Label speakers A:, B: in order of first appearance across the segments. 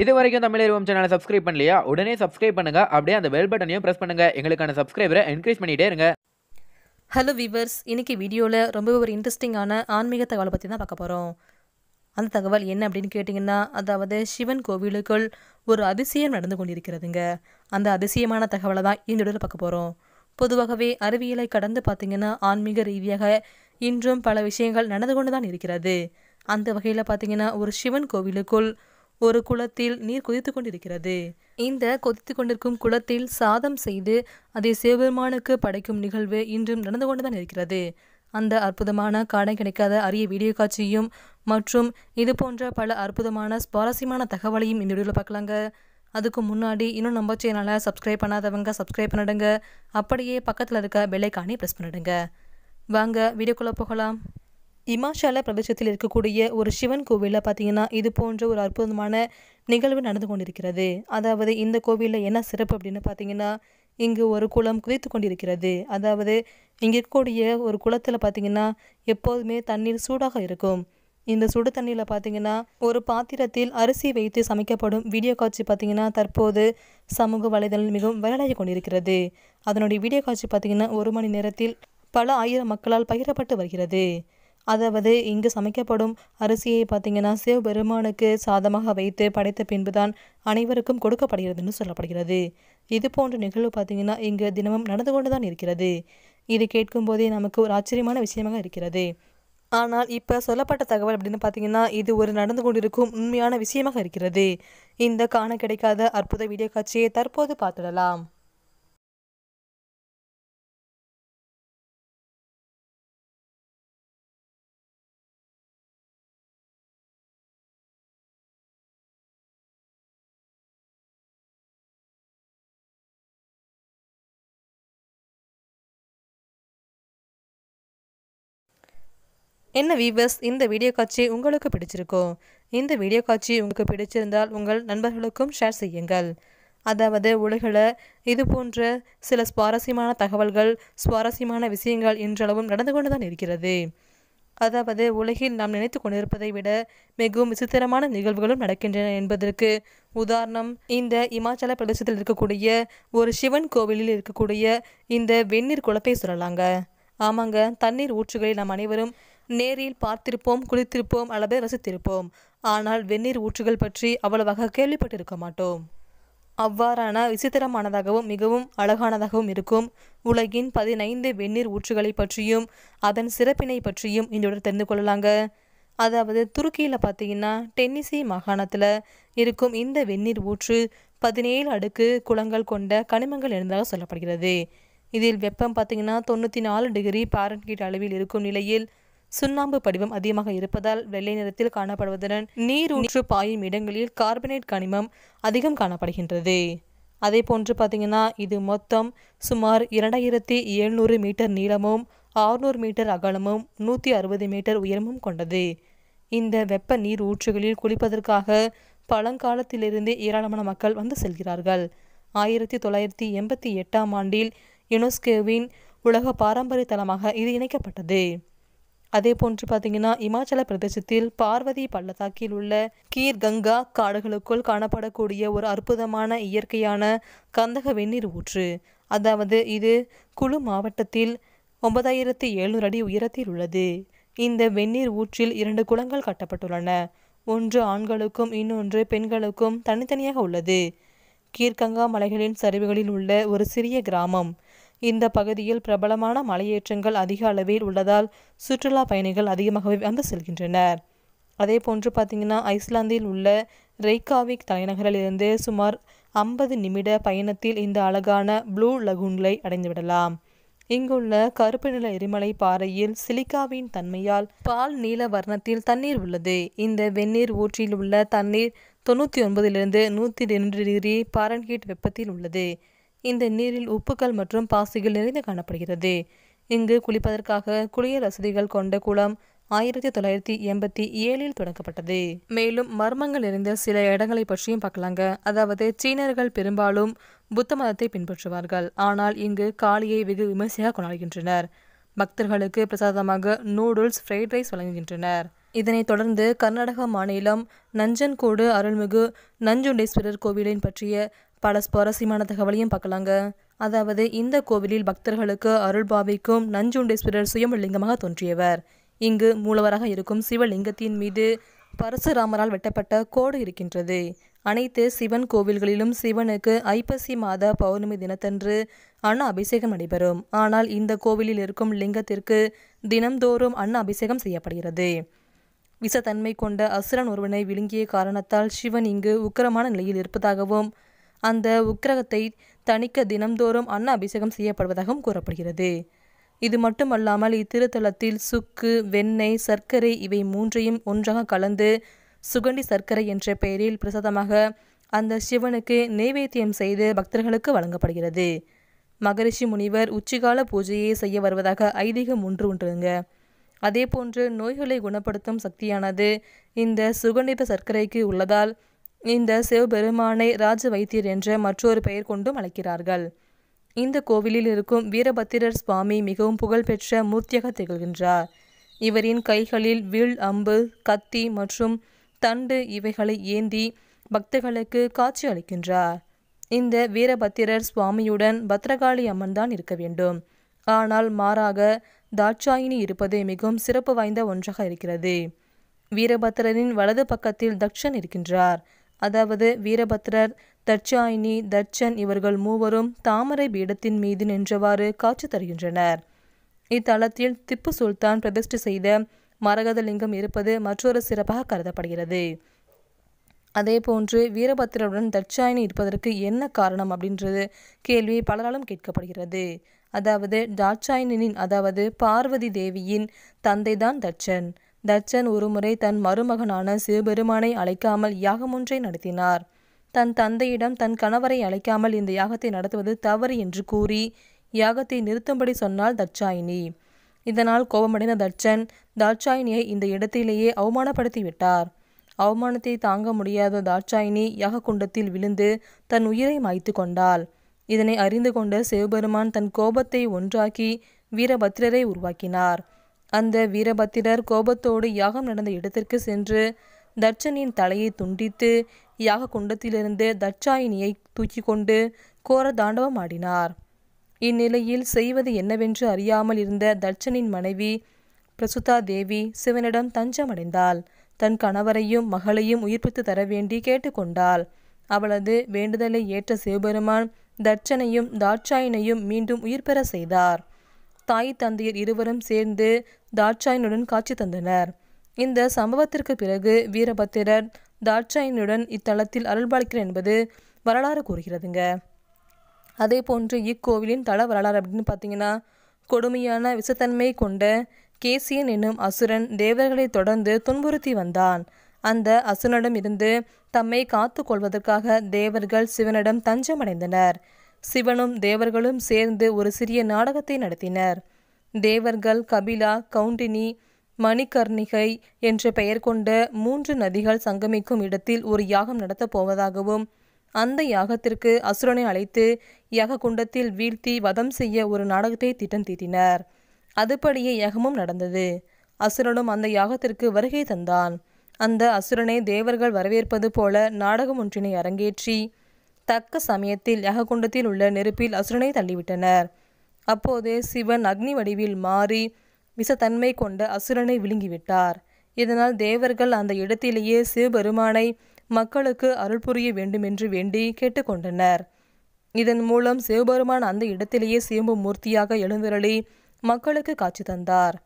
A: இது வரைக்கும் தமிழ் சேனலை சப்ஸ்கிரைப் பண்ணலையா? உடனே சப்ஸ்கிரைப் பண்ணுங்க. அப்படியே அந்த பெல் பட்டனையும் பிரஸ் பண்ணுங்க. எங்களுக்கான சப்ஸ்கிரைபரை என்கரேஜ் பண்ணிட்டே இருங்க.
B: ஹலோ வீவர்ஸ் இன்னைக்கு வீடியோவில் ரொம்ப ஒரு இன்ட்ரெஸ்டிங்கான ஆன்மீக தகவலை பற்றி தான் பார்க்க போகிறோம் அந்த தகவல் என்ன அப்படின்னு கேட்டிங்கன்னா அதாவது சிவன் கோவிலுக்குள் ஒரு அதிசயம் நடந்து கொண்டிருக்கிறதுங்க. அந்த அதிசயமான தகவலை தான் இந்த வீடியோவில் பார்க்க போகிறோம் பொதுவாகவே அறிவியலை கடந்து பார்த்திங்கன்னா ஆன்மீக ரீதியாக இன்றும் பல விஷயங்கள் நடந்து கொண்டு தான் இருக்கிறது. அந்த வகையில் பார்த்தீங்கன்னா ஒரு சிவன் கோவிலுக்குள் ஒரு குளத்தில் நீர் கொதித்து கொண்டிருக்கிறது. இந்த கொதித்து கொண்டிருக்கும் குளத்தில் சாதம் செய்து அதை சிவபெருமானுக்கு படைக்கும் நிகழ்வு இன்றும் நடந்து கொண்டுதான் இருக்கிறது. அந்த அற்புதமான காண கிடைக்காத அரிய வீடியோ காட்சியும் மற்றும் இது போன்ற பல அற்புதமான சுவாரஸ்யமான தகவலையும் இந்த வீடியோவில் பார்க்கலாங்க. அதுக்கு முன்னாடி இன்னும் நம்ம சேனலை சப்ஸ்கிரைப் பண்ணாதவங்க சப்ஸ்கிரைப் பண்ணிடுங்க. அப்படியே பக்கத்தில் இருக்க பெல்லைக்கானே ப்ரெஸ் பண்ணிடுங்க. வாங்க வீடியோக்குள்ளே போகலாம். இமாச்சல பிரதேசத்தில் இருக்கக்கூடிய ஒரு சிவன் கோவிலில் பார்த்தீங்கன்னா இது போன்ற ஒரு அற்புதமான நிகழ்வு நடந்து கொண்டிருக்கிறது. அதாவது இந்த கோவிலில் என்ன சிறப்பு அப்படின்னு பார்த்தீங்கன்னா இங்கு ஒரு குளம் குதித்து கொண்டிருக்கிறது. அதாவது இங்கே இருக்கக்கூடிய ஒரு குளத்தில் பார்த்தீங்கன்னா எப்போதுமே தண்ணீர் சூடாக இருக்கும். இந்த சுடு தண்ணியில் பார்த்தீங்கன்னா ஒரு பாத்திரத்தில் அரிசி வைத்து சமைக்கப்படும் வீடியோ காட்சி பார்த்தீங்கன்னா தற்போது சமூக வலைதளம் மிகவும் வைரலாகி கொண்டிருக்கிறது. அதனுடைய வீடியோ காட்சி பார்த்தீங்கன்னா ஒரு மணி நேரத்தில் பல ஆயிரம் மக்களால் பகிரப்பட்டு வருகிறது. அதாவது இங்கு சமைக்கப்படும் அரிசியை பார்த்தீங்கன்னா சிவபெருமானுக்கு சாதமாக வைத்து படைத்த பின்புதான் அனைவருக்கும் கொடுக்கப்படுகிறதுன்னு சொல்லப்படுகிறது. இது போன்ற நிகழ்வு பார்த்தீங்கன்னா இங்கு தினமும் நடந்து கொண்டு தான் இருக்கிறது. இது கேட்கும்போதே நமக்கு ஒரு ஆச்சரியமான விஷயமாக இருக்கிறது. ஆனால் இப்போ சொல்லப்பட்ட தகவல் அப்படின்னு பார்த்தீங்கன்னா இது ஒரு நடந்து கொண்டிருக்கும் உண்மையான விஷயமாக இருக்கிறது. இந்த காண கிடைக்காத அற்புத வீடியோ காட்சியை தற்போது பார்த்துடலாம். என்ன வீவர்ஸ் இந்த வீடியோ காட்சி உங்களுக்கு பிடிச்சிருக்கும்? இந்த வீடியோ காட்சி உங்களுக்கு பிடிச்சிருந்தால் உங்கள் நண்பர்களுக்கும் ஷேர் செய்யுங்கள். அதாவது உலகில் இது போன்ற சில சுவாரஸ்யமான தகவல்கள் சுவாரஸ்யமான விஷயங்கள் இன்றளவும் நடந்து கொண்டு தான் இருக்கிறது. அதாவது உலகில் நாம் நினைத்து கொண்டிருப்பதை விட மிகவும் விசித்திரமான நிகழ்வுகளும் நடக்கின்றன என்பதற்கு உதாரணம் இந்த இமாச்சல பிரதேசத்தில் இருக்கக்கூடிய ஒரு சிவன் கோவிலில் இருக்கக்கூடிய இந்த வெந்நீர் குளத்தை சொல்லலாங்க ஆமாங்க தண்ணீர் ஊற்றுகளில் நாம் அனைவரும் நேரில் பார்த்திருப்போம் குளித்திருப்போம் அல்லது ரசித்திருப்போம். ஆனால் வெந்நீர் ஊற்றுகள் பற்றி அவ்வளவாக கேள்விப்பட்டிருக்க மாட்டோம். அவ்வாறான விசித்திரமானதாகவும் மிகவும் அழகானதாகவும் இருக்கும் உலகின் பதினைந்து வெந்நீர் ஊற்றுகளை பற்றியும் அதன் சிறப்பினை பற்றியும் இந்த தெரிந்து கொள்ளலாங்க. அதாவது துருக்கியில் பார்த்தீங்கன்னா டென்னிசி மாகாணத்தில் இருக்கும் இந்த வெந்நீர் ஊற்று பதினேழு அடுக்கு குளங்கள் கொண்ட கனிமங்கள் இருந்ததாக சொல்லப்படுகிறது. இதில் வெப்பம் பார்த்தீங்கன்னா தொண்ணூற்றி நாலு டிகிரி பாரன்ஹீட் அளவில் இருக்கும் நிலையில் சுண்ணாம்பு படிவம் அதிகமாக இருப்பதால் வெள்ளை நிறத்தில் காணப்படுவதுடன் நீர் ஊற்று பாயும் இடங்களில் கார்பனேட் கனிமம் அதிகம் காணப்படுகின்றது. அதே போன்று பார்த்தீங்கன்னா இது மொத்தம் சுமார் இரண்டாயிரத்தி எழுநூறு மீட்டர் நீளமும் ஆறுநூறு மீட்டர் அகலமும் நூற்றி அறுபது மீட்டர் உயரமும் கொண்டது. இந்த வெப்ப நீர் ஊற்றுகளில் குளிப்பதற்காக பழங்காலத்திலிருந்தே ஏராளமான மக்கள் வந்து செல்கிறார்கள். ஆயிரத்தி தொள்ளாயிரத்தி எண்பத்தி எட்டாம் ஆண்டில் யுனெஸ்கோவின் உலக பாரம்பரிய தலமாக இது இணைக்கப்பட்டது. அதே போன்று பார்த்தீங்கன்னா இமாச்சல பிரதேசத்தில் பார்வதி பள்ளத்தாக்கில் உள்ள கீர் கங்கா காடுகளுக்குள் காணப்படக்கூடிய ஒரு அற்புதமான இயற்கையான கந்தக வெந்நீர் ஊற்று. அதாவது இது குழு மாவட்டத்தில் ஒன்பதாயிரத்தி எழுநூறு அடி உயரத்தில் உள்ளது. இந்த வெந்நீர் ஊற்றில் இரண்டு குளங்கள் கட்டப்பட்டுள்ளன. ஒன்று ஆண்களுக்கும் இன்னொன்று பெண்களுக்கும் தனித்தனியாக உள்ளது. கீர்கங்கா மலைகளின் சரிவுகளில் உள்ள ஒரு சிறிய கிராமம். இந்த பகுதியில் பிரபலமான மலையேற்றங்கள் அதிக அளவில் உள்ளதால் சுற்றுலா பயணிகள் அதிகமாகவே வந்து செல்கின்றனர். அதே போன்று பார்த்தீங்கன்னா ஐஸ்லாந்தில் உள்ள ரெய்காவிக் தலைநகரிலிருந்து சுமார் ஐம்பது நிமிட பயணத்தில் இந்த அழகான ப்ளூ லகுன்களை அடைந்துவிடலாம். இங்குள்ள கருப்பு நில எரிமலை பாறையில் சிலிக்காவின் தன்மையால் பால் நீல வர்ணத்தில் தண்ணீர் உள்ளது. இந்த வெந்நீர் ஊற்றில் உள்ள தண்ணீர் தொண்ணூற்றி ஒன்பதிலிருந்து நூற்றி ரெண்டு டிகிரி பாரன்ஹீட் வெப்பத்தில் உள்ளது. இந்த நீரில் உப்புக்கள் மற்றும் பாசிகள் நிறைந்து காணப்படுகிறது. இங்கு குளிப்பதற்காக குளியல் வசதிகள் கொண்ட குளம் ஆயிரத்தி தொள்ளாயிரத்தி எண்பத்தி ஏழில் தொடங்கப்பட்டது மேலும் மர்மங்கள் இருந்த சில இடங்களை பற்றியும் பார்க்கலாங்க. அதாவது சீனர்கள் பெரும்பாலும் புத்த மதத்தை பின்பற்றுவார்கள். ஆனால் இங்கு காளியை வெகு விமர்சையாக கொண்டாடுகின்றனர். பக்தர்களுக்கு பிரசாதமாக நூடுல்ஸ் ஃப்ரைட் ரைஸ் வழங்குகின்றனர். இதனைத் தொடர்ந்து கர்நாடக மாநிலம் நஞ்சன்கோடு அருள்மிகு நஞ்சுண்டேஸ்வரர் கோவிலின் பற்றிய பல சுவாரஸ்யமான தகவலையும் பார்க்கலாங்க. அதாவது இந்த கோவிலில் பக்தர்களுக்கு அருள் பாவிக்கும் நஞ்சுண்டேஸ்வரர் சுயம்பலிங்கமாக தோன்றியவர். இங்கு மூலவராக இருக்கும் சிவலிங்கத்தின் மீது பரசுராமரால் வெட்டப்பட்ட கோடு இருக்கின்றது. அனைத்து சிவன் கோவில்களிலும் சிவனுக்கு ஐப்பசி மாத பௌர்ணமி தினத்தன்று அன்ன அபிஷேகம் நடைபெறும். ஆனால் இந்த கோவிலில் இருக்கும் லிங்கத்திற்கு தினம்தோறும் அன்ன அபிஷேகம் செய்யப்படுகிறது. விஷத்தன்மை கொண்ட அசுரன் ஒருவனை விழுங்கிய காரணத்தால் சிவன் இங்கு உக்கிரமான நிலையில் இருப்பதாகவும் அந்த உக்கிரகத்தை தணிக்க தினம்தோறும் அன்ன அபிஷேகம் செய்யப்படுவதாகவும் கூறப்படுகிறது. இது மட்டுமல்லாமல் இத்திருத்தலத்தில் சுக்கு வெண்ணெய் சர்க்கரை இவை மூன்றையும் ஒன்றாக கலந்து சுகண்டி சர்க்கரை என்ற பெயரில் பிரசாதமாக அந்த சிவனுக்கு நெய்வேத்தியம் செய்து பக்தர்களுக்கு வழங்கப்படுகிறது. மகரிஷி முனிவர் உச்சிகால பூஜையை செய்ய வருவதாக ஐதீகம் ஒன்று உண்டுங்க அதே போன்று நோய்களை குணப்படுத்தும் சக்தியானது இந்த சுகண்டித சர்க்கரைக்கு உள்ளதால் இந்த சிவபெருமானை ராஜ வைத்தியர் என்ற மற்றொரு பெயர் கொண்டும் அழைக்கிறார்கள். இந்த கோவிலில் இருக்கும் வீரபத்திரர் சுவாமி மிகவும் புகழ்பெற்ற மூர்த்தியாக திகழ்கின்றார். இவரின் கைகளில் வில் அம்பு கத்தி மற்றும் தண்டு இவைகளை ஏந்தி பக்தர்களுக்கு காட்சி அளிக்கின்றார். இந்த வீரபத்திரர் சுவாமியுடன் பத்ரகாளி அம்மன் தான் இருக்க வேண்டும். ஆனால் மாறாக தாட்சாயினி இருப்பது மிகவும் சிறப்பு வாய்ந்த ஒன்றாக இருக்கிறது. வீரபத்திரரின் வலது பக்கத்தில் தக்ஷன் இருக்கின்றார். அதாவது வீரபத்திரர் தட்சாயினி தட்சன் இவர்கள் மூவரும் தாமரை பீடத்தின் மீது நின்றவாறு காட்சி தருகின்றனர். இத்தலத்தில் திப்பு சுல்தான் பிரதிஷ்டை செய்த மரகதலிங்கம் இருப்பது மற்றொரு சிறப்பாக கருதப்படுகிறது. அதே போன்று வீரபத்திரருடன் தட்சாயணி இருப்பதற்கு என்ன காரணம் அப்படின்றது கேள்வி பலராலும் கேட்கப்படுகிறது. அதாவது தாட்சாயினின் அதாவது பார்வதி தேவியின் தந்தைதான் தட்சன். தட்சன் ஒருமுறை தன் மருமகனான சிவபெருமானை அழைக்காமல் யாகம் ஒன்றை நடத்தினார். தன் தந்தையிடம் தன் கணவரை அழைக்காமல் இந்த யாகத்தை நடத்துவது தவறு என்று கூறி யாகத்தை நிறுத்தும்படி சொன்னாள் தட்சாயினி. இதனால் கோபமடைந்த தட்சன் தாட்சாயினியை இந்த இடத்திலேயே அவமானப்படுத்திவிட்டார் அவமானத்தை தாங்க முடியாத தாட்சாயினி யாக குண்டத்தில் விழுந்து தன் உயிரை மாய்த்து கொண்டாள். இதனை அறிந்து கொண்ட சிவபெருமான் தன் கோபத்தை ஒன்றாக்கி வீரபத்திரரை உருவாக்கினார். அந்த வீரபத்திரர் கோபத்தோடு யாகம் நடந்த இடத்திற்கு சென்று தட்சனின் தலையை துண்டித்து யாக குண்டத்திலிருந்து தட்சாயினியை தூக்கி கொண்டு கோர தாண்டவம் ஆடினார். இந்நிலையில் செய்வது என்னவென்று அறியாமல் இருந்த தட்சனின் மனைவி பிரசுதா தேவி சிவனிடம் தஞ்சமடைந்தாள் தன் கணவரையும் மகளையும் உயிர்ப்பித்து தர வேண்டி கேட்டுக்கொண்டாள் அவளது வேண்டுதலை ஏற்ற சிவபெருமான் தட்சனையும் தாட்சாயினையும் மீண்டும் உயிர் பெற செய்தார். தாய் தந்தையர் இருவரும் சேர்ந்து தாட்சாயனுடன் காட்சி தந்தனர். இந்த சம்பவத்திற்கு பிறகு வீரபத்திரர் தாட்சாயனுடன் இத்தலத்தில் அருள்பாலிக்கிறார் என்பது வரலாறு கூறுகிறதுங்க. அதே போன்று இக்கோவிலின் தல வரலாறு அப்படின்னு பார்த்தீங்கன்னா கொடுமையான விஷத்தன்மை கொண்ட கேசியன் என்னும் அசுரன் தேவர்களை தொடர்ந்து துன்புறுத்தி வந்தான். அந்த அசுரனிடம் இருந்து தம்மை காத்து கொள்வதற்காக தேவர்கள் சிவனிடம் தஞ்சமடைந்தனர். சிவனும் தேவர்களும் சேர்ந்து ஒரு சிறிய நாடகத்தை நடத்தினர். தேவர்கள் கபிலா கவுண்டினி மணிகர்ணிகை என்ற பெயர் கொண்ட மூன்று நதிகள் சங்கமிக்கும் இடத்தில் ஒரு யாகம் நடத்தப் போவதாகவும் அந்த யாகத்திற்கு அசுரனை அழைத்து யாக குண்டத்தில் வீழ்த்தி வதம் செய்ய ஒரு நாடகத்தை திட்டம் தீட்டினர். அதுபடியே யாகமும் நடந்தது. அசுரனும் அந்த யாகத்திற்கு வருகை தந்தான். அந்த அசுரனை தேவர்கள் வரவேற்பது போல நாடகம் ஒன்றினை அரங்கேற்றி தக்க சமயத்தில் யககுண்டத்தில் உள்ள நெருப்பில் அசுரனை தள்ளிவிட்டனர். அப்போது சிவன் அக்னி வடிவில் மாறி விஷத்தன்மை கொண்ட அசுரனை விழுங்கிவிட்டார். இதனால் தேவர்கள் அந்த இடத்திலேயே சிவபெருமானை மக்களுக்கு அருள் புரிய வேண்டுமென்று வேண்டி கேட்டுக்கொண்டனர். இதன் மூலம் சிவபெருமான் அந்த இடத்திலேயே சிவம்பு மூர்த்தியாக எழுந்தருளி மக்களுக்கு காட்சி தந்தார்.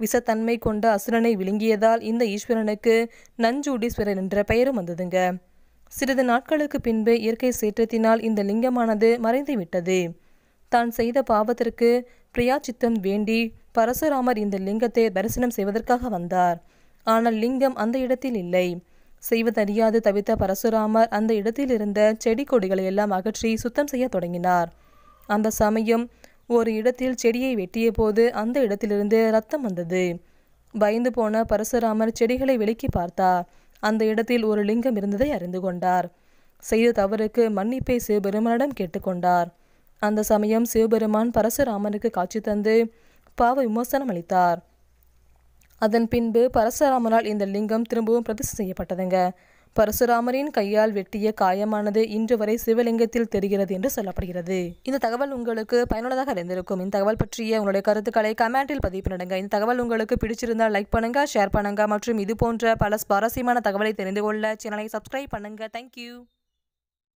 B: விஷத்தன்மை கொண்ட அசுரனை விழுங்கியதால் இந்த ஈஸ்வரனுக்கு நஞ்சூடீஸ்வரர் என்ற பெயரும் வந்ததுங்க. சிறிது நாட்களுக்கு பின்பு இயற்கை சீற்றத்தினால் இந்த லிங்கமானது மறைந்து விட்டது தான் செய்த பாவத்திற்கு பிரியாச்சித்தம் வேண்டி பரசுராமர் இந்த லிங்கத்தை தரிசனம் செய்வதற்காக வந்தார். ஆனால் லிங்கம் அந்த இடத்தில் இல்லை. செய்வதறியாது தவித்த பரசுராமர் அந்த இடத்தில் இருந்த செடி கொடிகளை எல்லாம் அகற்றி சுத்தம் செய்ய தொடங்கினார். அந்த சமயம் ஒரு இடத்தில் செடியை வெட்டிய போது அந்த இடத்திலிருந்து ரத்தம் வந்தது. பயந்து போன பரசுராமர் செடிகளை விலக்கி பார்த்தார். அந்த இடத்தில் ஒரு லிங்கம் இருந்ததை அறிந்து கொண்டார். செய்த தவறுக்கு மன்னிப்பை சிவபெருமானிடம் கேட்டுக்கொண்டார். அந்த சமயம் சிவபெருமான் பரசுராமனுக்கு காட்சி தந்து பாவ விமோசனம் அளித்தார். அதன் பின்பு பரசுராமனால் இந்த லிங்கம் திரும்பவும் பிரதிஷ்டை செய்யப்பட்டதுங்க. பரசுராமரின் கையால் வெட்டிய காயமானது இன்று வரை சிவலிங்கத்தில் தெரிகிறது என்று சொல்லப்படுகிறது. இந்த தகவல் உங்களுக்கு பயனுள்ளதாக இருந்திருக்கும் இந்த தகவல் பற்றிய உங்களுடைய கருத்துக்களை கமெண்டில் பதிவு இந்த தகவல் உங்களுக்கு பிடிச்சிருந்தால் லைக் பண்ணுங்க ஷேர் பண்ணுங்க மற்றும் இது போன்ற பல சுவாரஸ்யமான தகவலை தெரிந்து கொள்ள சேனலை சப்ஸ்கிரைப் பண்ணுங்க. தேங்க்யூ